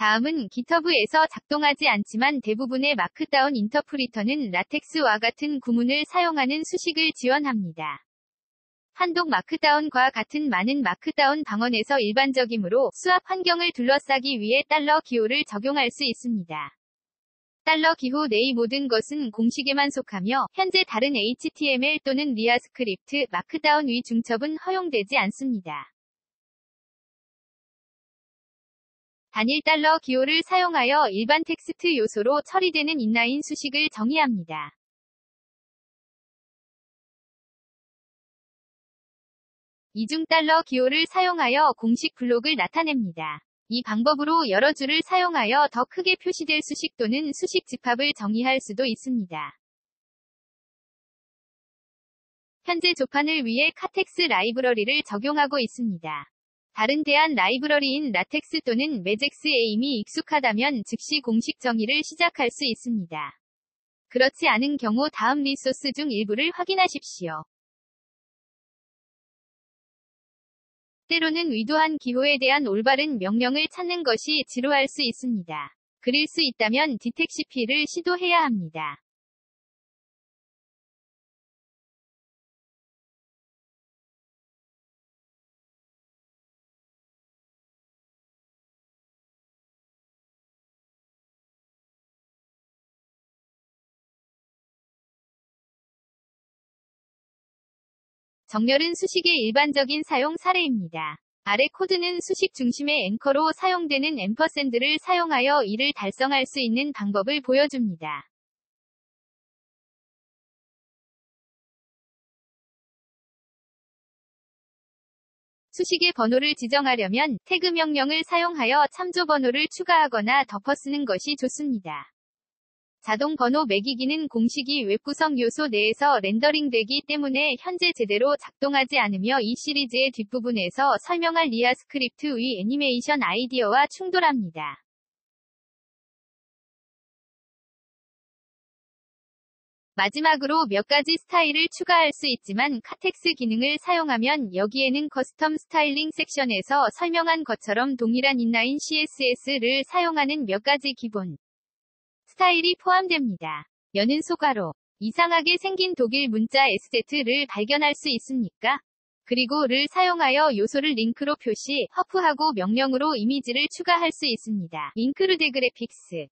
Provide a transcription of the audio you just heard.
다음은 GitHub에서 작동하지 않지만 대부분의 Markdown interpreter는 LaTeX와 같은 구문을 사용하는 수식을 지원합니다. Pandoc Markdown과 같은 많은 Markdown 방언에서 일반적이므로 수학 환경을 둘러싸기 위해 달러 기호를 적용할 수 있습니다. 달러 기호 내의 모든 것은 공식에만 속하며 현재 다른 HTML 또는 LiaScript Markdown 위 중첩은 허용되지 않습니다. 단일 달러 기호를 사용하여 일반 텍스트 요소로 처리되는 인라인 수식을 정의합니다. 이중 달러 기호를 사용하여 공식 블록을 나타냅니다. 이 방법으로 여러 줄을 사용하여 더 크게 표시될 수식 또는 수식 집합을 정의할 수도 있습니다. 현재 조판을 위해 KaTeX library를 적용하고 있습니다. 다른 대안 library인 LaTeX 또는 MathJax에 이미 익숙하다면 즉시 공식 정의를 시작할 수 있습니다. 그렇지 않은 경우 다음 resource 중 일부를 확인하십시오. 때로는 의도한 기호에 대한 올바른 명령을 찾는 것이 지루할 수 있습니다. 그릴 수 있다면 Detexify를 시도해야 합니다. 정렬은 수식의 일반적인 사용 사례입니다. 아래 코드는 수식 중심의 앵커로 사용되는 ampersand를 사용하여 이를 달성할 수 있는 방법을 보여줍니다. 수식의 번호를 지정하려면 태그 명령을 사용하여 참조 번호를 추가하거나 덮어 쓰는 것이 좋습니다. 자동 번호 매기기는 공식이 웹구성 요소 내에서 rendering되기 때문에 현재 제대로 작동하지 않으며 이 시리즈의 뒷부분에서 설명할 LiaScript의 애니메이션 아이디어와 충돌합니다. 마지막으로 몇 가지 스타일을 추가할 수 있지만 KaTeX 기능을 사용하면 여기에는 custom styling 섹션에서 설명한 것처럼 동일한 inline CSS를 사용하는 몇 가지 기본 스타일이 포함됩니다. 여는 소가로 이상하게 생긴 독일 문자 SZ를 발견할 수 있습니까? 그리고 를 사용하여 요소를 링크로 표시, href하고 명령으로 이미지를 추가할 수 있습니다. include 그래픽스